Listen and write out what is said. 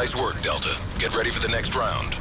Nice work, Delta. Get ready for the next round.